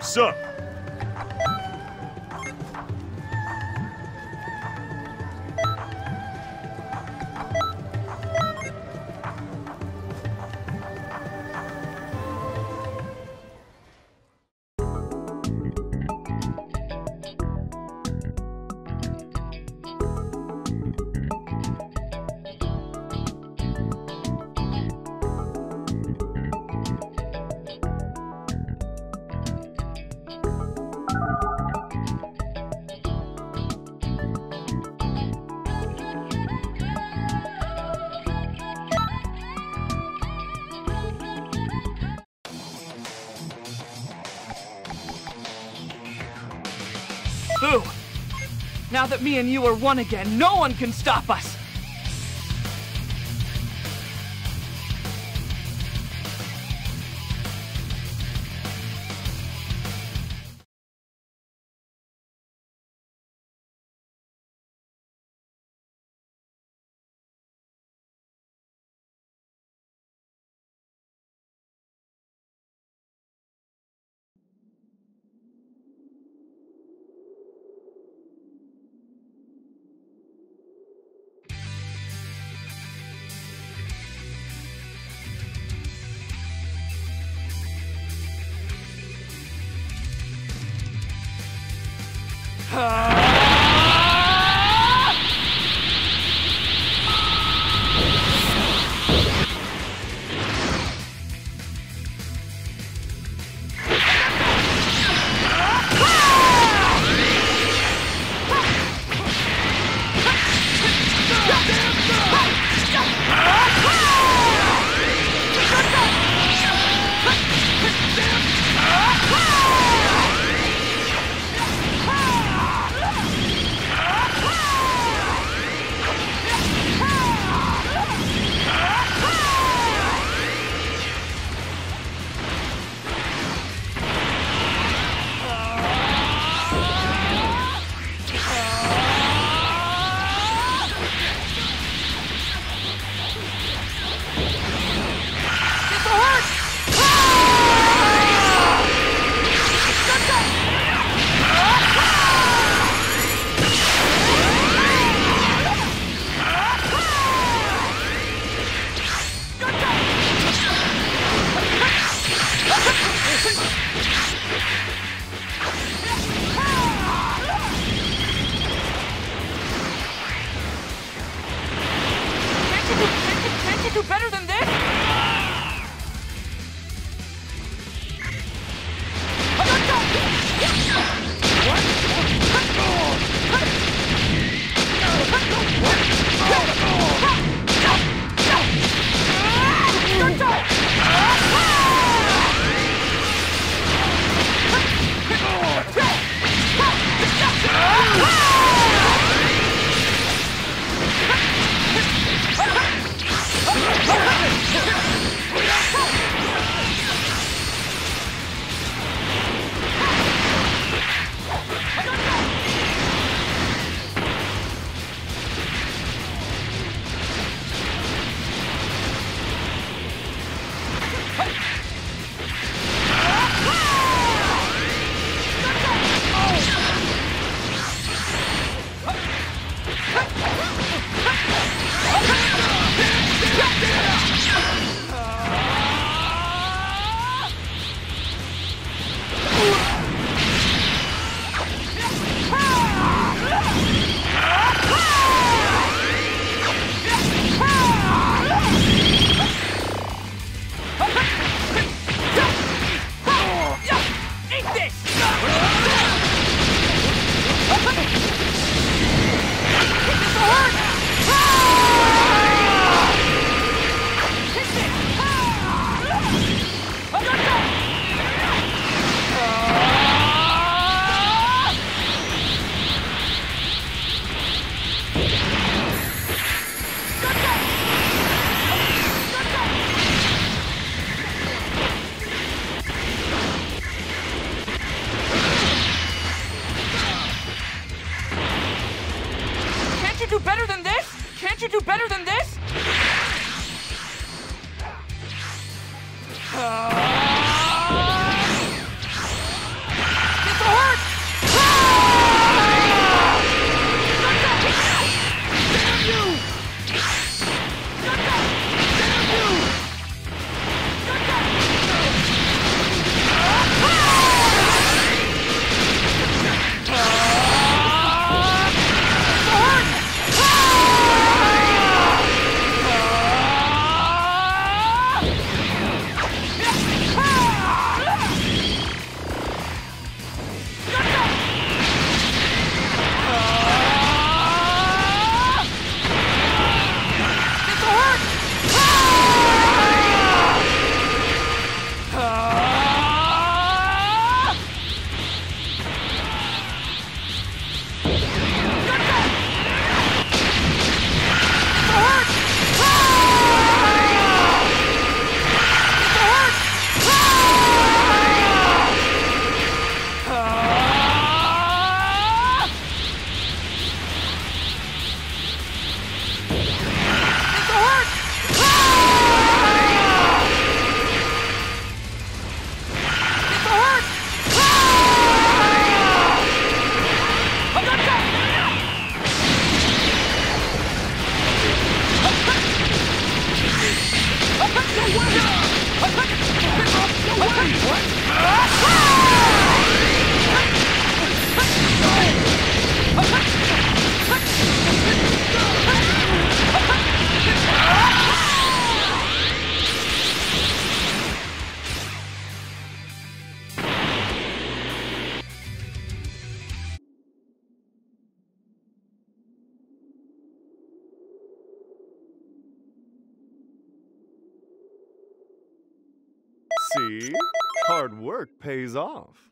Все, Boo! Now that me and you are one again, no one can stop us! Can't this! Do better than this? Can't you do better than this? Uh. See? Hard work pays off.